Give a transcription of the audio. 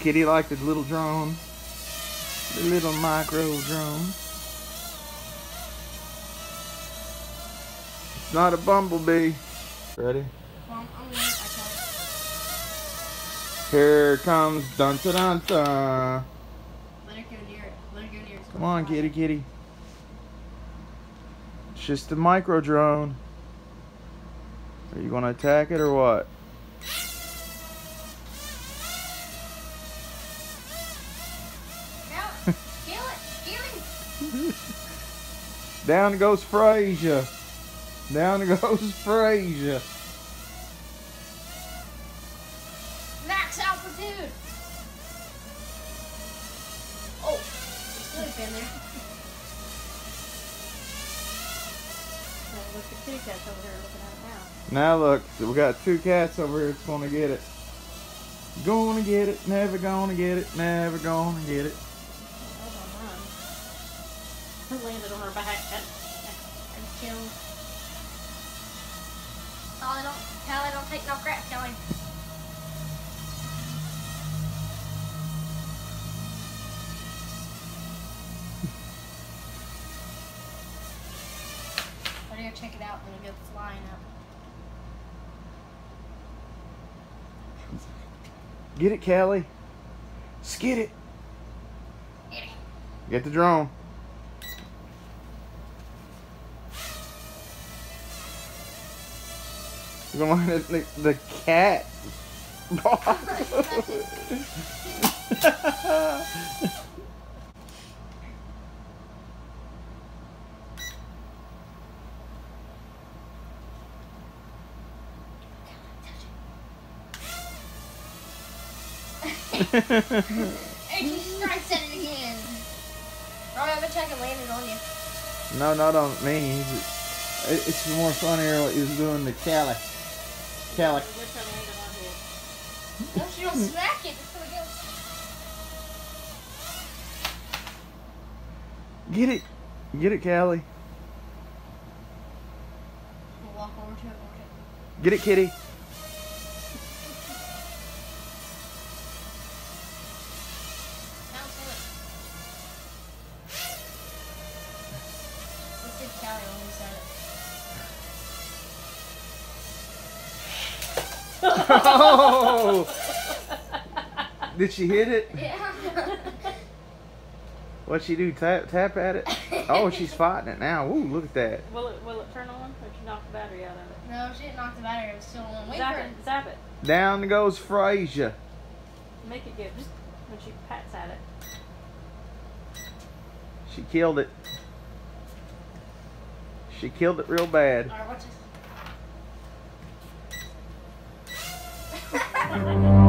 Kitty like the little drone. The little micro drone. It's not a bumblebee. Ready? Well, I'm, I'm gonna, I tell Here comes dun dun dun dun. Let her go near it. Let her go near it. Come on, kitty, kitty. It's just a micro drone. Are you gonna attack it or what? Down goes Frazier. Down goes Frazier. Max altitude. Oh, it's good in there. Look, the kitty cat's over there looking at it now. Now look, we got two cats over here that's gonna get it. Gonna get it, never gonna get it, never gonna get it. Hold on, run. It landed on her back. And kill. Kelly, don't, Kelly, don't take no crap, Kelly. Let her go check it out and it'll go flying up. Get it, Kallie. Skid it. Get it. Get the drone. You're gonna the, the cat. And she strikes at it again. Oh, I bet I can land it on you. no, not on me. It- It's more funnier what he was doing to Kallie. Kallie. Which one landed on here? No, she don't smack it before it goes. Get it. Get it, Kallie. We'll walk over to it. Okay. Get it, kitty. Bounce to it. Let's see if Kallie always at it. Oh! Did she hit it? Yeah. What'd she do? Tap tap at it? Oh, she's fighting it now. Ooh, look at that. Will it will it turn on or she knock the battery out of it? no, she didn't knock the battery. It was still on. Wait Zap for it, it. zap it. Down goes Frazier. Make it good. Just when she pats at it. She killed it. She killed it real bad. Alright, watch this. Thank you.